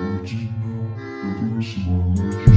Legend now, the rest of my.